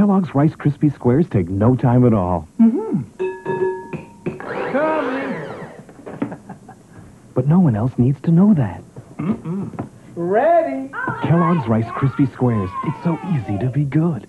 Kellogg's Rice Krispie Squares take no time at all. Mm-hmm. Coming. But no one else needs to know that. Ready. Kellogg's Rice Krispie Squares. It's so easy to be good.